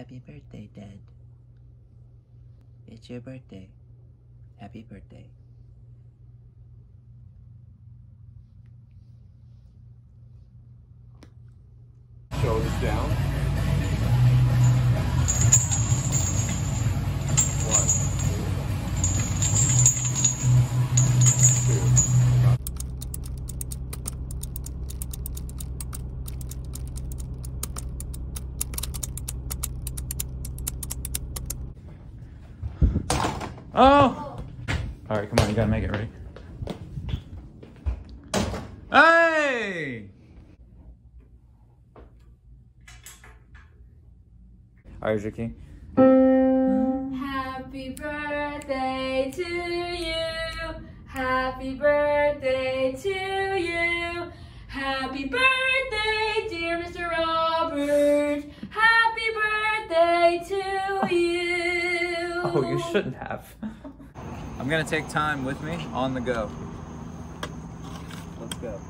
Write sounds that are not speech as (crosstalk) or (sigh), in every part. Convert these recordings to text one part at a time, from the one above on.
Happy birthday, Dad. It's your birthday. Happy birthday. Shoulders down. Oh! Alright, come on, you gotta make it ready. Hey! Alright, Ricky. Happy birthday to you. Happy birthday to you. Happy birthday, dear Mr. Robert. Happy birthday to you. Oh, you shouldn't have. I'm gonna take time with me on the go. Let's go.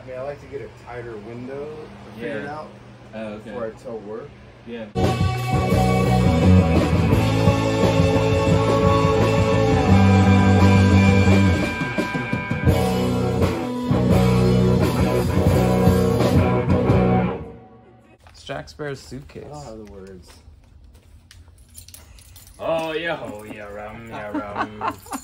I mean, I like to get a tighter window to figure it Yeah. out Oh, before I tell work. Yeah. Jack Sparrow's suitcase. I don't have the words. Oh yeah, oh yeah, rum, yeah, rum. (laughs)